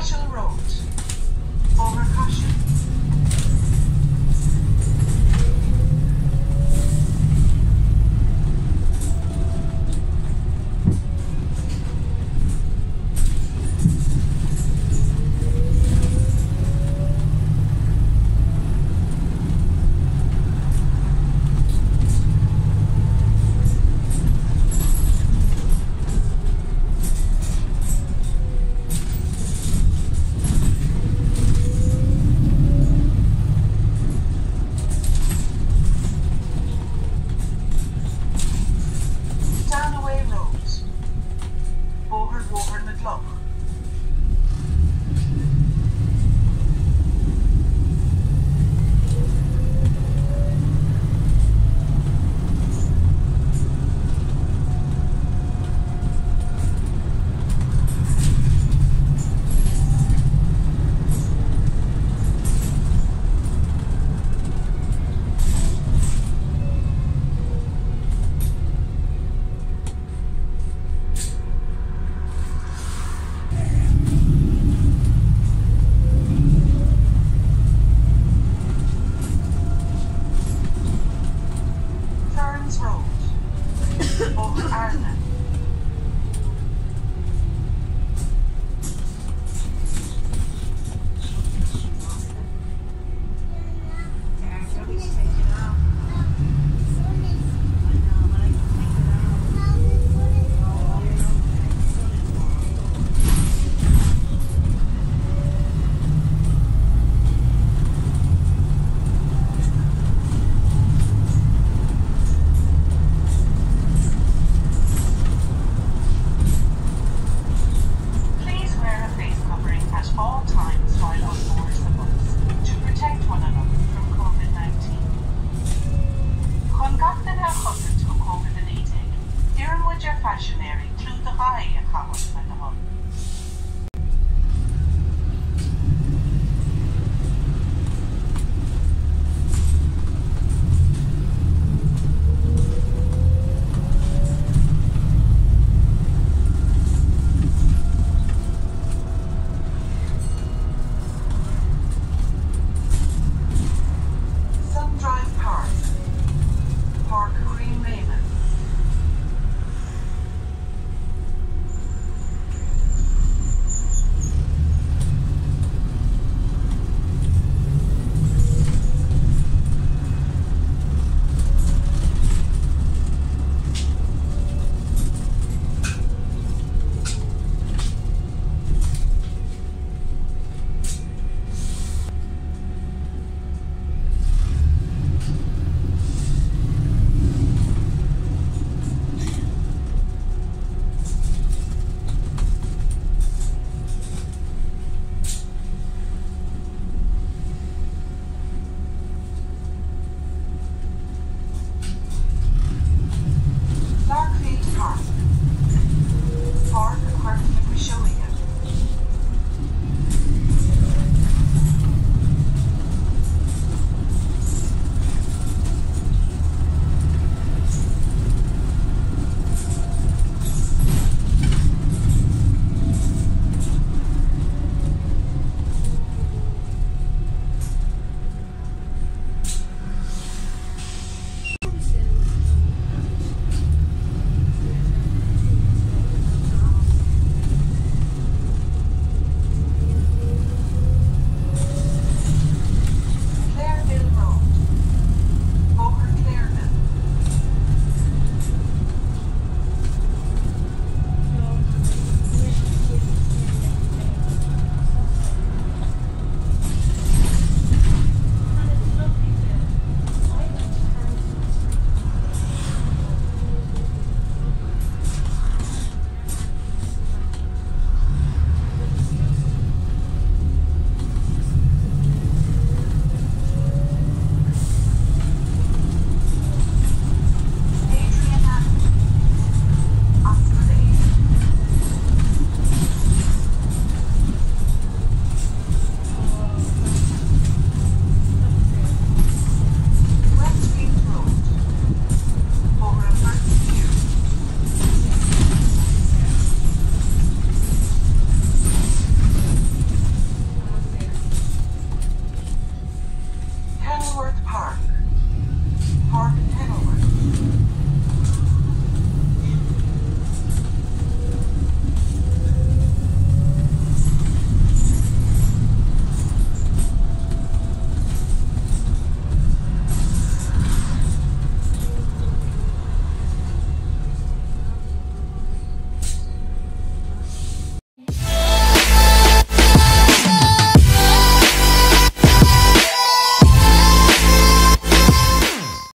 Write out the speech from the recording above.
Special road. Over caution.